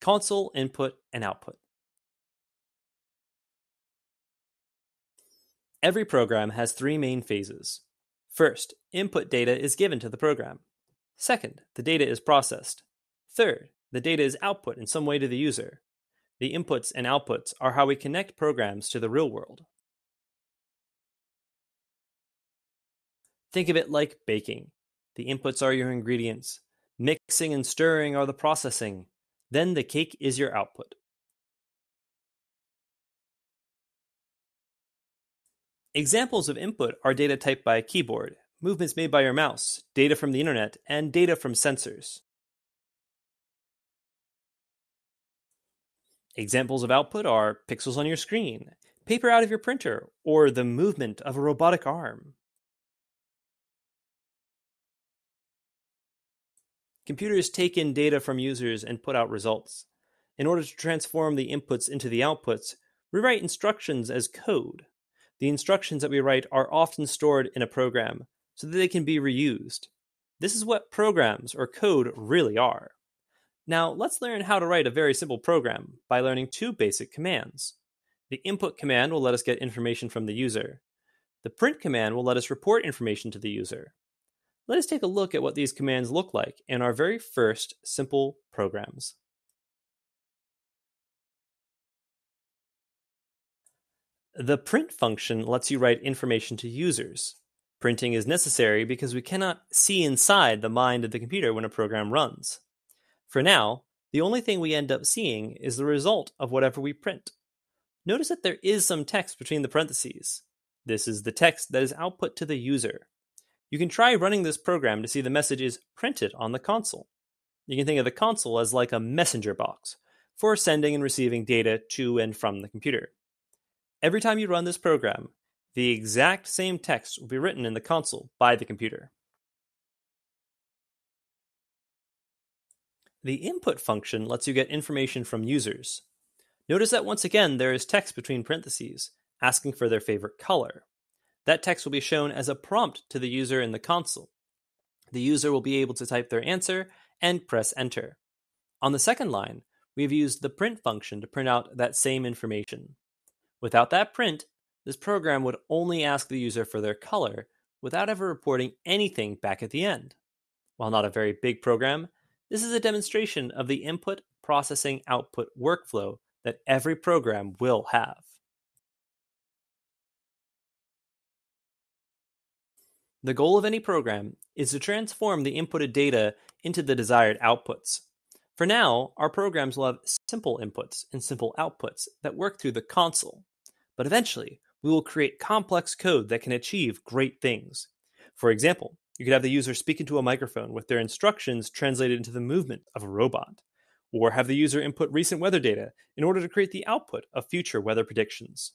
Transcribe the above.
console, input, and output. Every program has three main phases. First, input data is given to the program. Second, the data is processed. Third, the data is output in some way to the user. The inputs and outputs are how we connect programs to the real world. Think of it like baking. The inputs are your ingredients, mixing and stirring are the processing, then the cake is your output. Examples of input are data typed by a keyboard, movements made by your mouse, data from the internet, and data from sensors. Examples of output are pixels on your screen, paper out of your printer, or the movement of a robotic arm. Computers take in data from users and put out results. In order to transform the inputs into the outputs, we write instructions as code. The instructions that we write are often stored in a program so that they can be reused. This is what programs or code really are. Now, let's learn how to write a very simple program by learning two basic commands. The input command will let us get information from the user. The print command will let us report information to the user. Let us take a look at what these commands look like in our very first simple programs. The print function lets you write information to users. Printing is necessary because we cannot see inside the mind of the computer when a program runs. For now, the only thing we end up seeing is the result of whatever we print. Notice that there is some text between the parentheses. This is the text that is output to the user. You can try running this program to see the messages printed on the console. You can think of the console as like a messenger box for sending and receiving data to and from the computer. Every time you run this program, the exact same text will be written in the console by the computer. The input function lets you get information from users. Notice that once again there is text between parentheses, asking for their favorite color. That text will be shown as a prompt to the user in the console. The user will be able to type their answer and press enter. On the second line, we have used the print function to print out that same information. Without that print, this program would only ask the user for their color without ever reporting anything back at the end. While not a very big program, this is a demonstration of the input, processing, output workflow that every program will have. The goal of any program is to transform the inputted data into the desired outputs. For now, our programs will have simple inputs and simple outputs that work through the console. But eventually, we will create complex code that can achieve great things. For example, you could have the user speak into a microphone with their instructions translated into the movement of a robot, or have the user input recent weather data in order to create the output of future weather predictions.